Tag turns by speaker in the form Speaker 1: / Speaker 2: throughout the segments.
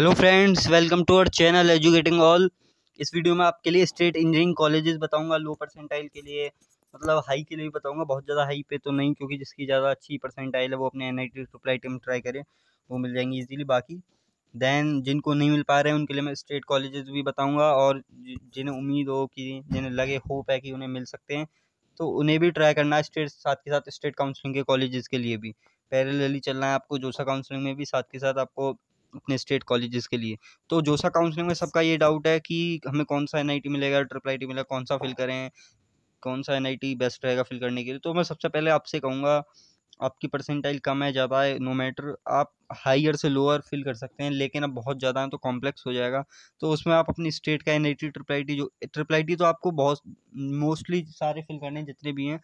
Speaker 1: Hello friends welcome to our channel educating all इस video में आपके लिए स्टेट इंजीनियरिंग कॉलेजेस बताऊँगा लो परसेंटाइल के लिए मतलब हाई के लिए भी बताऊँगा, बहुत ज़्यादा हाई पे तो नहीं, क्योंकि जिसकी ज़्यादा अच्छी परसेंटाइल है, वो अपने N I T triple I में ट्राई करें, वो मिल जाएँगी इजीली बाकी। दैन जिनको नहीं मिल पा रहे उनके लिए मैं स्टेट कॉलेजेस भी बताऊँगा, और जिन्हें उम्मीद हो कि, जिन्हें लगे होप है कि उन्हें मिल सकते हैं तो उन्हें भी ट्राई करना स्टेट साथ के साथ स्टेट काउंसलिंग के कॉलेजेस के लिए भी। पैरेलली चलना है आपको, जोसा काउंसलिंग में भी, साथ के साथ आपको अपने स्टेट कॉलेजेस के लिए। तो जोसा काउंसलिंग में सबका ये डाउट है कि हमें कौन सा एनआईटी मिलेगा ट्रिपल आई मिलेगा, कौन सा फिल करें, कौन सा एनआईटी बेस्ट रहेगा फिल करने के लिए। तो मैं सबसे पहले आपसे कहूँगा, आपकी परसेंटाइल कम है, ज़्यादा है नो मैटर आप हाइयर से लोअर फिल कर सकते हैं, लेकिन अब बहुत ज़्यादा है तो कॉम्प्लेक्स हो जाएगा। तो उसमें आप अपनी स्टेट का N I T triple I T जो ट्रिपल आई टी तो आपको बहुत मोस्टली सारे फिल करने जितने भी हैं,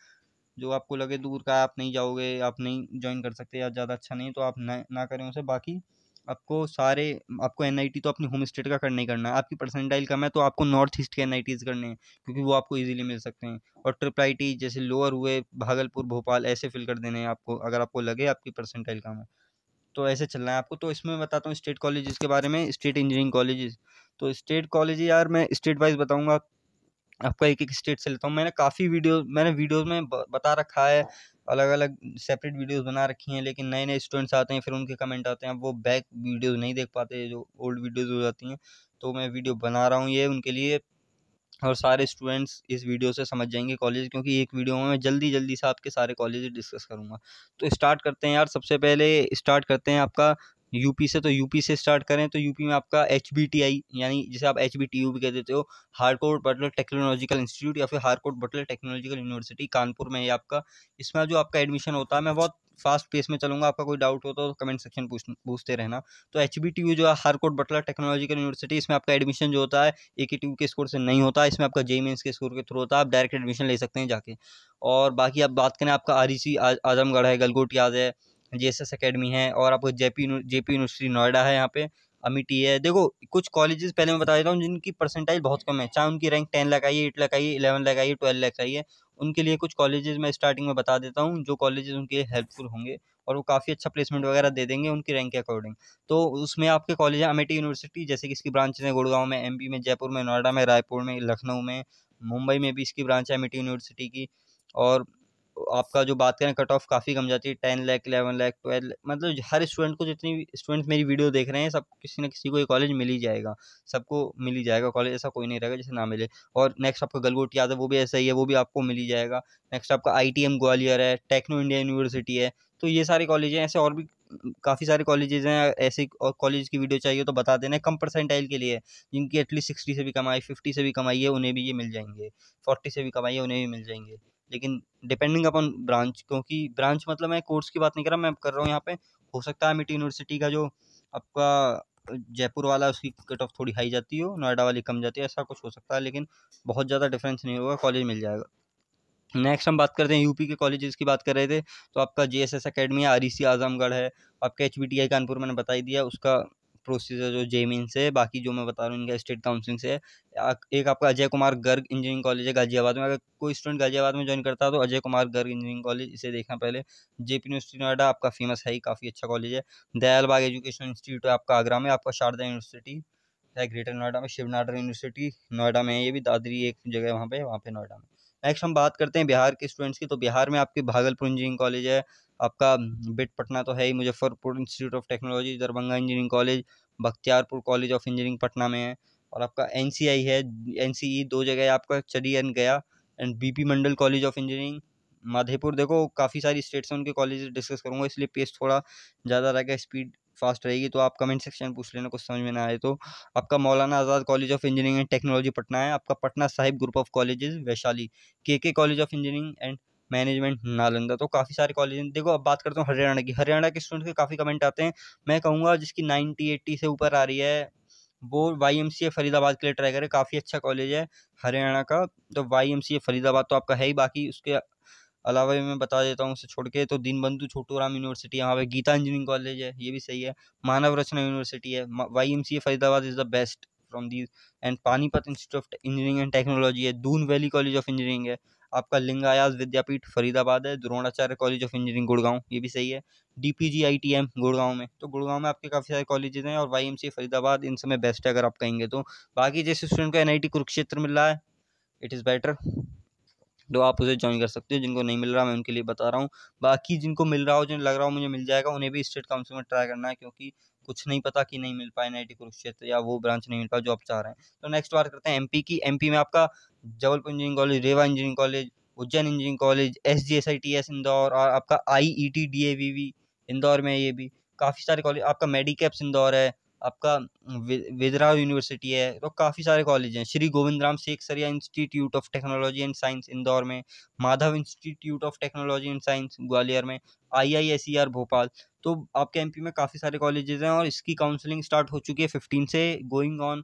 Speaker 1: जो आपको लगे दूर का, आप नहीं जाओगे, आप नहीं ज्वाइन कर सकते या ज़्यादा अच्छा नहीं तो आप न, ना करें उसे। बाकी आपको सारे, आपको एनआईटी तो अपनी होम स्टेट का करना ही करना है। आपकी परसेंटाइल कम है तो आपको नॉर्थ ईस्ट के एन करने हैं, क्योंकि वो आपको ईजिली मिल सकते हैं। और ट्रिपल आईटी जैसे लोअर हुए, भागलपुर, भोपाल, ऐसे फिल कर देने हैं आपको, अगर आपको लगे आपकी परसेंटाइल कम है। तो ऐसे चलना है आपको। तो इसमें बताता हूँ स्टेट कॉलेजेस के बारे में स्टेट इंजीनियरिंग कॉलेजेस तो स्टेट कॉलेज यार, मैं स्टेट वाइज बताऊँगा, आपका एक एक स्टेट से लेता हूँ। मैंने काफ़ी वीडियो मैंने वीडियोज़ में बता रखा है। अलग अलग सेपरेट वीडियोस बना रखी हैं, लेकिन नए नए स्टूडेंट्स आते हैं, फिर उनके कमेंट आते हैं, वो बैक वीडियोस नहीं देख पाते जो ओल्ड वीडियोस हो जाती हैं। तो मैं वीडियो बना रहा हूँ ये उनके लिए और सारे स्टूडेंट्स इस वीडियो से समझ जाएँगे कॉलेज क्योंकि एक वीडियो में मैं जल्दी जल्दी से आपके सारे कॉलेज डिस्कस करूँगा। तो स्टार्ट करते हैं यार, सबसे पहले स्टार्ट करते हैं आपका यूपी से तो यूपी से स्टार्ट करें तो यूपी में आपका एच बी टी आई यानी जिसे आप एच बी भी कह देते हो, हारकोट बटलर टेक्नोलॉजिकल इंस्टीट्यूट या फिर Harcourt Butler technological university, Kanpur में ये आपका। इसमें जो आपका एडमिशन होता है, मैं बहुत फास्ट पेस में चलूँगा, आपका कोई डाउट हो तो कमेंट सेक्शन पूछ, पूछते रहना। तो एच बी टी यू जो है, हारकोट बटलर टेक्नोलॉजिकल यूनिवर्सिटी, इसमें आपका एडमिशन जो होता है ए के के स्कोर से नहीं होता, इसमें आपका जे मीन्स के स्कोर के थ्रू होता है, आप डायरेक्ट एडमिशन ले सकते हैं जाके। और बाकी आप बात करें, आपका आर सी आजमगढ़ है, गलगोट याद है जे एस एस अकेडमी है और आपको J P J P university Noida है यहाँ पे अमिटी है। देखो, कुछ कॉलेजेस पहले मैं बता देता हूँ जिनकी परसेंटाइल बहुत कम है। चाहे उनकी रैंक टेन लगाइए eight I eleven I twelve है, उनके लिए कुछ कॉलेजेस मैं स्टार्टिंग में बता देता हूँ। जो कॉलेजेस उनके हेल्पफुल होंगे और वो काफ़ी अच्छा प्लेसमेंट वगैरह दे देंगे उनकी रैंक के अकॉर्डिंग तो उसमें आपके कॉलेज है अमेठी यूनिवर्सिटी जैसे कि इसकी ब्रांचेज हैं गुड़गांव में एमपी में, जयपुर में, नोएडा में, रायपुर में, लखनऊ में, मुंबई में भी इसकी ब्रांच है अमेठी यूनिवर्सिटी की। और आपका जो बात करें कट ऑफ़ काफ़ी कम जाती है ten lakh eleven lakh twelve मतलब हर स्टूडेंट को जितनी स्टूडेंट मेरी वीडियो देख रहे हैं, सब किसी न किसी को ये कॉलेज मिल ही जाएगा। सबको मिल ही जाएगा कॉलेज ऐसा कोई नहीं रहेगा जिसे ना मिले। और नेक्स्ट आपका गलगोट याद है वो भी ऐसा ही है, वो भी आपको मिल ही जाएगा। नेक्स्ट आपका आईटीएम ग्वालियर है टेक्नो इंडिया यूनिवर्सिटी है तो ये सारे कॉलेज हैं, ऐसे और भी काफ़ी सारे कॉलेजेस हैं, ऐसे और कॉलेज की वीडियो चाहिए तो बता देना, कम परसेंटाइल के लिए जिनकी एटलीस्ट सिक्सटी से भी कमाई फिफ्टी से भी कमाई है, उन्हें भी ये मिल जाएँगे फोर्टी से भी कमाई है, उन्हें भी मिल जाएँगे। लेकिन डिपेंडिंग अपॉन ब्रांच क्योंकि ब्रांच मतलब मैं कोर्स की बात नहीं कर रहा, मैं कर रहा हूँ यहाँ पे, हो सकता है मिट्टी यूनिवर्सिटी का जो आपका जयपुर वाला उसकी कट ऑफ़ थोड़ी हाई जाती हो, नोएडा वाली कम जाती है, ऐसा कुछ हो सकता है, लेकिन बहुत ज़्यादा डिफरेंस नहीं होगा कॉलेज मिल जाएगा। नेक्स्ट हम बात करते हैं यूपी के कॉलेजेस की बात कर रहे थे तो आपका J S S academy R E C Azamgarh है, आपका H B T I Kanpur मैंने बताई दिया, उसका प्रोसीजर जो जे मीन से बाकी जो मैं बता रहा हूँ इनका स्टेट काउंसिलिंग से एक आपका अजय कुमार गर्ग इंजीनियरिंग कॉलेज है, गाजियाबाद में। अगर कोई स्टूडेंट गाजियाबाद में ज्वाइन करता है तो अजय कुमार गर्ग इंजीनियरिंग कॉलेज इसे देखना पहले। जे पी यूनिवर्सिटी नोएडा आपका फ़ेमस है ही काफ़ी अच्छा कॉलेज है। दयाल बाग एजुकेशन इंस्टीट्यूट है, आपका आगरा में, आपका शारदा यूनिवर्सिटी है ग्रेटर नोएडा में शिवनाडर यूनिवर्सिटी नोएडा में है, ये भी दादरी एक जगह वहाँ पे वहाँ पे नोएडा में। नेक्स्ट हम बात करते हैं बिहार के स्टूडेंट्स की तो बिहार में आपके भागलपुर इंजीनियरिंग कॉलेज है आपका, बिट पटना तो है ही Muzaffarpur institute of technology Darbhanga engineering college Bakhtiyarpur college of engineering Patna में है। और आपका एन है एनसीई दो जगह आपका चढ़ी एंड गया, and BP Mandal college of engineering Madhepur. देखो, काफ़ी सारी स्टेट्स हैं, उनके कॉलेज डिस्कस करूँगा, इसलिए पेस थोड़ा ज़्यादा रहेगा स्पीड फास्ट रहेगी तो आप कमेंट सेक्शन पूछ लेना, कुछ समझ में ना आए तो। आपका Maulana Azad college of engineering and technology Patna है, आपका Patna Sahib group of colleges Vaishali K K college of engineering and management Nalanda तो काफ़ी सारे कॉलेज हैं। देखो, अब बात करता हूँ हरियाणा की। हरियाणा के स्टूडेंट के काफ़ी कमेंट आते हैं। मैं कहूँगा, जिसकी नाइन्टी एट्टी से ऊपर आ रही है, वो Y M C A Faridabad के लिए ट्राई करे। काफ़ी अच्छा कॉलेज है हरियाणा का। तो Y M C A Faridabad तो आपका है ही, बाकी उसके अलावा भी मैं बता देता हूँ उसे छोड़ के। तो दीनबंधु छोटू राम यूनिवर्सिटी यहाँ पे गीता इंजीनियरिंग कॉलेज है, ये भी सही है। मानव रचना यूनिवर्सिटी है। Y M C A Faridabad is the best from these and Panipat institute of engineering and technology है। Doon valley college of engineering है। आपका लिंगायाज विद्यापीठ फरीदाबाद है, Dronacharya college of engineering Gurgaon, ये भी सही है। D P G I T M Gurgaon में। तो गुड़गांव में आपके काफ़ी सारे कॉलेजेज हैं और वाई एम सी फरीदाबाद, इन समय बेस्ट है अगर आप कहेंगे तो। बाकी जैसे स्टूडेंट को एन आई टी कुरुक्षेत्र मिल रहा है इट इज़ बेटर तो आप उसे ज्वाइन कर सकते हो। जिनको नहीं मिल रहा, मैं उनके लिए बता रहा हूँ। बाकी जिनको मिल रहा हो, जिन्हें लग रहा हो मुझे मिल जाएगा, उन्हें भी स्टेट काउंसिल में ट्राई करना है, क्योंकि कुछ नहीं पता कि नहीं मिल पाए एन कुरुक्षेत्र या वो ब्रांच नहीं मिल पाए जो आप चाह रहे हैं। तो नेक्स्ट बात करते हैं एमपी की। एमपी में आपका Jabalpur engineering college Rewa engineering college Ujjain engineering college S G S I T S Indore और आपका I E T D A V V Indore में ये भी। काफ़ी सारे कॉलेज आपका मेडिकैप्स इंदौर है, आपका विदरा यूनिवर्सिटी है तो काफ़ी सारे कॉलेज हैं। Shri Govind Ram Seksaria institute of technology and science Indore में, Madhav institute of technology and science Gwalior में I I S E R Bhopal. तो आपके एमपी में काफ़ी सारे कॉलेजेस हैं और इसकी काउंसलिंग स्टार्ट हो चुकी है फिफ्टीन से गोइंग ऑन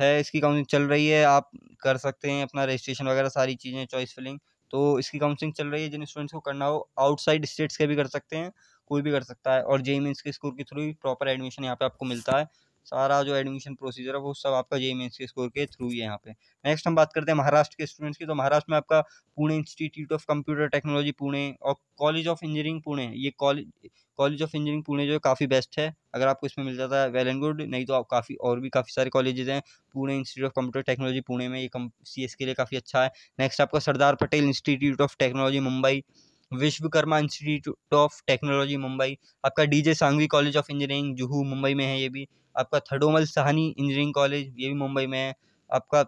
Speaker 1: है, इसकी काउंसलिंग चल रही है, आप कर सकते हैं अपना रजिस्ट्रेशन वगैरह, सारी चीज़ें चॉइस फिलिंग तो इसकी काउंसलिंग चल रही है जिन स्टूडेंट्स को करना हो आउटसाइड स्टेट्स के भी कर सकते हैं, कोई भी कर सकता है, और जेई मीन्स के स्कूल के थ्रू प्रॉपर एडमिशन यहाँ पे आपको मिलता है। सारा जो एडमिशन प्रोसीजर है, वो सब आपका जेई मेन्स के स्कोर के थ्रू ही है यहाँ पे। नेक्स्ट हम बात करते हैं महाराष्ट्र के स्टूडेंट्स की। तो महाराष्ट्र में आपका Pune institute of computer technology Pune और कॉलेज ऑफ़ इंजीनियरिंग पुणे ये college college of engineering Pune जो है, काफ़ी बेस्ट है। अगर आपको इसमें मिल जाता है वेल एंड गुड नहीं तो आप काफ़ी, और भी काफ़ी सारे कॉलेजेज हैं। Pune institute of computer technology Pune में ये कम सी के लिए काफ़ी अच्छा है। नेक्स्ट आपका Sardar Patel institute of technology Mumbai Vishwakarma institute of technology Mumbai आपका DJ Sanghvi college of engineering Juhu Mumbai में है ये भी। आपका थर्डोमल सहानी इंजीनियरिंग कॉलेज ये भी मुंबई में है। आपका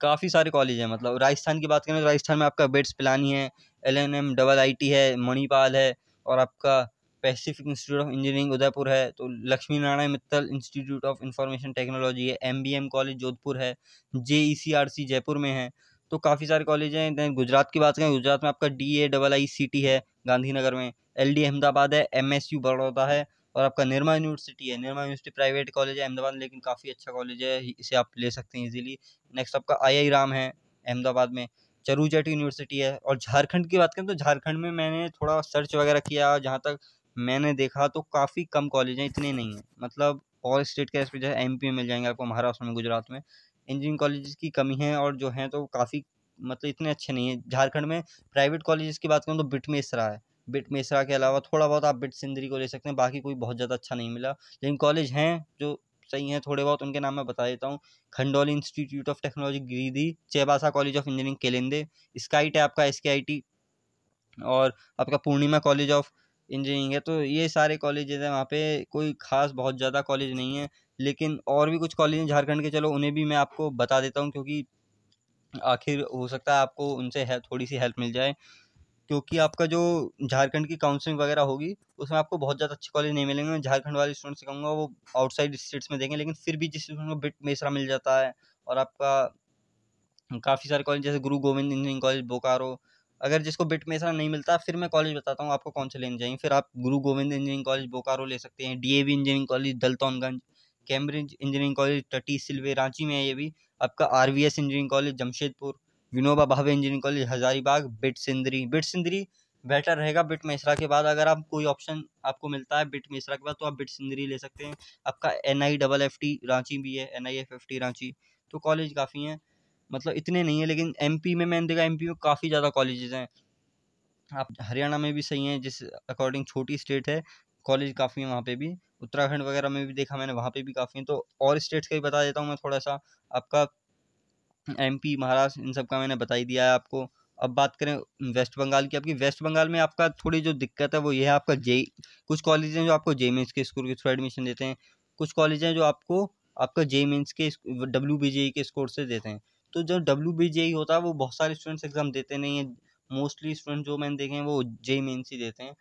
Speaker 1: काफ़ी सारे कॉलेज हैं मतलब राजस्थान की बात करें तो राजस्थान में आपका बेट्स पिलानी है L N M double I T है मणिपाल है और आपका Pacific institute of engineering Udaipur है। तो Laxmi Narayan Mittal institute of information technology है M B M college Jodhpur है जे ई सी आर सी जयपुर में है। तो काफ़ी सारे कॉलेज हैं। दैन गुजरात की बात करें, गुजरात में आपका D A double I C T है गांधीनगर में। एल डी अहमदाबाद है एम एस यू बड़ौदा है। और आपका निर्मा यूनिवर्सिटी है। निर्मा यूनिवर्सिटी प्राइवेट कॉलेज है, अहमदाबाद, लेकिन काफ़ी अच्छा कॉलेज है। इसे आप ले सकते हैं इजीली। नेक्स्ट आपका आई राम है, अहमदाबाद में। चरूचट यूनिवर्सिटी है। और झारखंड की बात करें तो झारखंड में मैंने थोड़ा सर्च वगैरह किया, जहाँ तक मैंने देखा तो काफ़ी कम कॉलेज हैं, इतने नहीं हैं। मतलब और स्टेट के एस एम पी में मिल जाएँगे आपको महाराष्ट्र में, गुजरात में। इंजीनियरिंग कॉलेज की कमी है और जो हैं तो काफ़ी मतलब इतने अच्छे नहीं है। झारखंड में प्राइवेट कॉलेज की बात करूँ तो बिटमेसरा है। बिट मेसरा के अलावा थोड़ा बहुत आप बिट सिंदरी को ले सकते हैं, बाकी कोई बहुत ज़्यादा अच्छा नहीं मिला। लेकिन कॉलेज हैं जो सही हैं थोड़े बहुत उनके नाम मैं बता देता हूँ। Khandoli institute of technology Giridih Chaibasa college of engineering, केलेंदे स्काइट है आपका एस और आपका पूर्णिमा कॉलेज ऑफ़ इंजीनियरिंग है। तो ये सारे कॉलेजेस हैं, वहाँ पे कोई खास बहुत ज़्यादा कॉलेज नहीं है, लेकिन और भी कुछ कॉलेज हैं झारखंड के। चलो, उन्हें भी मैं आपको बता देता हूँ क्योंकि आखिर हो सकता है आपको उनसे थोड़ी सी हेल्प मिल जाए। क्योंकि आपका जो झारखंड की काउंसलिंग वगैरह होगी, उसमें आपको बहुत ज़्यादा अच्छे कॉलेज नहीं मिलेंगे। मैं झारखंड वाले स्टूडेंट से कहूँगा, वो आउटसाइड स्टेट्स में देंगे लेकिन फिर भी जिस स्टूडेंट को बिट मेसरा मिल जाता है और आपका काफ़ी सारे कॉलेज जैसे गुरु गोविंद इंजीनियरिंग कॉलेज बोकारो, अगर जिसको बिट मेसरा नहीं मिलता, फिर मैं कॉलेज बताता हूँ, आपको कौन से लेने जाएँगे। फिर आप गुरु गोविंद इंजीनियरिंग कॉलेज बोकारो ले सकते हैं D engineering college Daltonganj Cambridge engineering college Tatisilwai, Ranchi में है ये भी, आपका RVS engineering college Jamshedpur Vinoba Bhave engineering college, Hazaribagh, BIT Sindri. BIT Sindri better रहेगा बिट मिश्रा के बाद। अगर आप कोई ऑप्शन आपको मिलता है बिट मिश्रा के बाद तो आप बिट सिंदरी ले सकते हैं। आपका N I double F T Ranchi भी है N I F F T Ranchi. तो कॉलेज काफ़ी हैं। मतलब इतने नहीं है, लेकिन एम पी में मैंने देखा एम पी में काफ़ी ज़्यादा कॉलेजेस हैं। आप हरियाणा में भी सही हैं, जिस अकॉर्डिंग छोटी स्टेट है, कॉलेज काफ़ी हैं वहाँ पे भी। उत्तराखंड वगैरह में भी देखा मैंने, वहाँ पे भी काफ़ी हैं। तो और स्टेट्स का भी बता देता हूँ मैं थोड़ा सा। आपका एम पी महाराष्ट्र इन सब का मैंने बता ही दिया है आपको। अब बात करें वेस्ट बंगाल की आपकी वेस्ट बंगाल में आपका थोड़ी जो दिक्कत है, वो ये है आपका जे कुछ कॉलेज हैं जो आपको जे मेन्स के स्कोर के थ्रू एडमिशन देते हैं, कुछ कॉलेज हैं जो आपको आपका जे मेन्स के डब्ल्यू बी जे के स्कोर से देते हैं। तो जो डब्ल्यू बी जे होता है, वो बहुत सारे स्टूडेंट्स एग्ज़ाम देते नहीं हैं। मोस्टली स्टूडेंट जो मैंने देखे हैं, वो जे मेन्स ही देते हैं।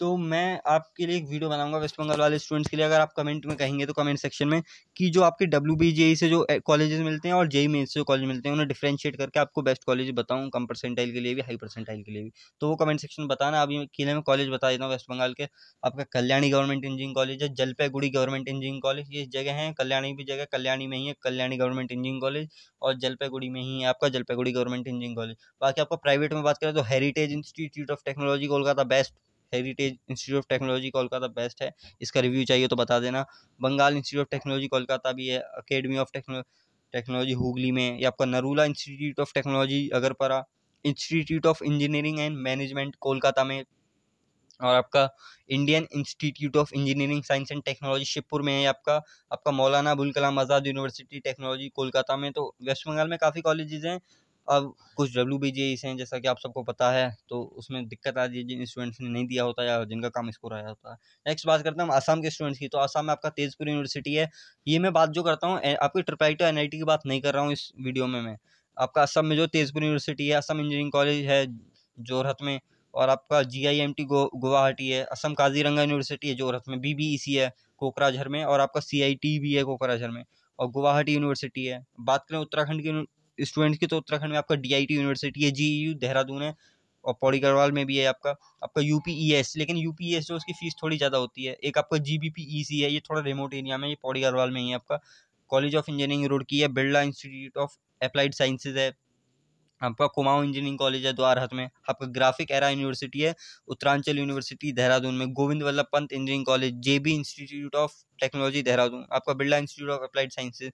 Speaker 1: तो मैं आपके लिए एक वीडियो बनाऊँगा वेस्ट बंगाल वाले स्टूडेंट्स के लिए। अगर आप कमेंट में कहेंगे तो कमेंट सेक्शन में कि जो आपके डब्ल्यू जे से जो कॉलेजेस मिलते हैं और जेई मेन से जो कॉलेज मिलते हैं, उन्हें डिफ्रेंशिएट करके आपको बेस्ट कॉलेज बताऊँ, कम परसेंटाइल के लिए भी हाई परसेंटाइल के लिए भी। तो वो कमेंट सेक्शन में बताना। अभी के लिए मैं कॉलेज बता देता हूँ वेस्ट बंगाल के। आपका कल्याणी गवर्नमेंट इंजीनियरिंग कॉलेज है, जलपाईगुड़ी गवर्नमेंट इंजीनियरिंग कॉलेज ये जगह है। कल्याणी भी जगह, कल्याणी में ही है, कल्याणी गवर्नमेंट इंजीनियरिंग कॉलेज और जलपाईगुड़ी में ही है आपका जलपाईगुड़ी गवर्नमेंट इंजीनियरिंग कॉलेज बाकी आपका प्राइवेट में बात करें तो heritage institute of technology Kolkata best heritage institute of technology Kolkata best है। इसका रिव्यू चाहिए तो बता देना। Bengal institute of technology Kolkata भी है। Academy of techno technology Hooghly में या आपका Narula institute of technology Agarpara institute of engineering and management Kolkata में। और आपका Indian institute of engineering science and technology Shibpur में है आपका। आपका मौलाना अबुल कलाम आज़ाद यूनिवर्सिटी टेक्नोलॉजी कोलकाता में। तो वेस्ट बंगाल में काफ़ी कॉलेजेस हैं। अब कुछ डब्ल्यू बी जे हैं, जैसा कि आप सबको पता है तो उसमें दिक्कत आती है, जिन स्टूडेंट्स ने नहीं दिया होता या जिनका काम स्कोर आया होता है। नेक्स्ट बात करता हम आसाम के स्टूडेंट्स की तो आसाम में आपका तेजपुर यूनिवर्सिटी है। ये मैं बात जो करता हूँ आपकी ट्रिपल एन आई टी की बात नहीं कर रहा हूँ इस वीडियो में मैं। आपका असम में जो तेजपुर यूनिवर्सिटी है, असम इंजीनियरिंग कॉलेज है, जोरहत में, और आपका G I M T Guwahati है, असम काजीरंगा यूनिवर्सिटी है, जोरहत में बी बी ई सी है, कोकराझर में, और आपका सी आई टी भी है, कोकराझर में, और गुवाहाटी यूनिवर्सिटी है। बात करें उत्तराखंड की स्टूडेंट्स की तो उत्तराखंड में आपका डी आई टी यूनिवर्सिटी है जी यू देहरादून है और पौड़ी गढ़वाल में भी है आपका आपका यू पी ई एस लेकिन यू पी ई एस जो उसकी फ़ीस थोड़ी ज़्यादा होती है। एक आपका जी बी पी ई सी है, ये थोड़ा रिमोट एरिया में, ये पौड़ी गढ़वाल में ही है आपका। कॉलेज ऑफ़ इंजीनियरिंग रोड की है, Birla institute of applied sciences है। आपका कुमाऊं इंजीनियरिंग कॉलेज है, द्वारहत में। आपका ग्राफिक एरा यूनिवर्सिटी है, उत्तरांचल यूनिवर्सिटी देहरादून में। Govind Vallabh Pant engineering college J B institute of technology Dehradun. आपका Birla institute of applied sciences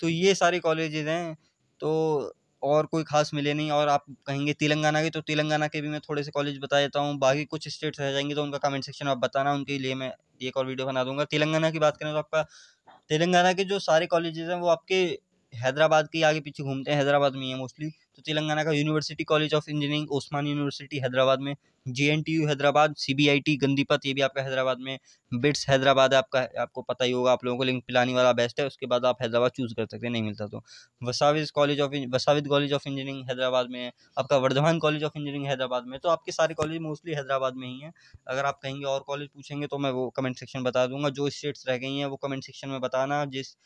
Speaker 1: तो ये सारे कॉलेजेस हैं। तो और कोई खास मिले नहीं और आप कहेंगे तेलंगाना के तो तेलंगाना के भी मैं थोड़े से कॉलेज बता देता हूँ। बाकी कुछ स्टेट्स रह जाएँगे तो उनका कमेंट सेक्शन में आप बताना, उनके लिए मैं एक और वीडियो बना दूँगा। तेलंगाना की बात करें तो आपका, तेलंगाना के जो सारे कॉलेजेस हैं वो आपके हैदराबाद के आगे पीछे घूमते हैं, हैदराबाद में ही है मोस्टली तो तेलंगाना का university college of engineering Osmania university Hyderabad में J N T U Hyderabad C B I T Gandipet ये भी आपका हैदराबाद में बिट्स हैदराबाद है आपका, आपको पता ही होगा, आप लोगों को लिंक पिलानी वाला बेस्ट है, उसके बाद आप हैदराबाद चूज़ कर सकते हैं, नहीं मिलता तो। Vasavi college of Vasavi college of engineering Hyderabad में है, आपका Vardhaman college of engineering Hyderabad में तो आपके सारे कॉलेज मोस्टली हैदराबाद में ही हैं। अगर आप कहेंगे और कॉलेज पूछेंगे तो मैं वो कमेंट सेक्शन बता दूँगा, जो स्टेट्स रह गई हैं, वो कमेंट सेक्शन में बताना, जिस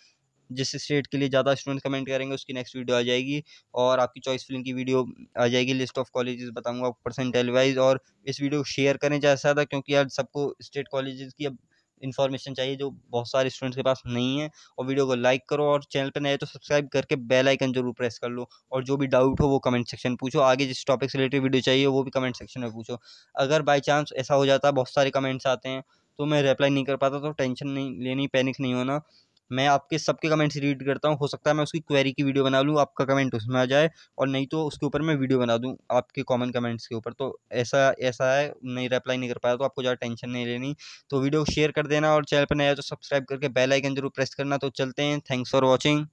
Speaker 1: जिस स्टेट के लिए ज़्यादा स्टूडेंट कमेंट करेंगे, उसकी नेक्स्ट वीडियो आ जाएगी और आपकी चॉइस फिलिंग की वीडियो आ जाएगी लिस्ट ऑफ़ कॉलेजेस बताऊँगा परसेंटेज वाइज और इस वीडियो को शेयर करें ज़्यादा ज़्यादा क्योंकि यार सबको स्टेट कॉलेजेस की अब इन्फॉर्मेशन चाहिए जो बहुत सारे स्टूडेंट्स के पास नहीं है और वीडियो को लाइक करो और चैनल पर नए तो सब्सक्राइब करके बेल आइकन ज़रूर प्रेस कर लो और जो भी डाउट हो वो कमेंट सेक्शन पूछो। आगे जिस टॉपिक से रिलेटेड वीडियो चाहिए वो भी कमेंट सेक्शन में पूछो। अगर बाई चांस ऐसा हो जाता है बहुत सारे कमेंट्स आते हैं तो मैं रिप्लाई नहीं कर पाता तो टेंशन नहीं, लेनी पैनिक नहीं होना। मैं आपके सबके कमेंट्स रीड करता हूँ। हो सकता है मैं उसकी क्वेरी की वीडियो बना लूँ, आपका कमेंट उसमें आ जाए और नहीं तो उसके ऊपर मैं वीडियो बना दूँ आपके कॉमन कमेंट्स के ऊपर। तो ऐसा ऐसा है, नहीं रिप्लाई नहीं कर पाया तो आपको ज़्यादा टेंशन नहीं लेनी। तो वीडियो शेयर कर देना और चैनल पर नया तो सब्सक्राइब करके बेल आइकन ज़रूर प्रेस करना। तो चलते हैं। Thanks for watching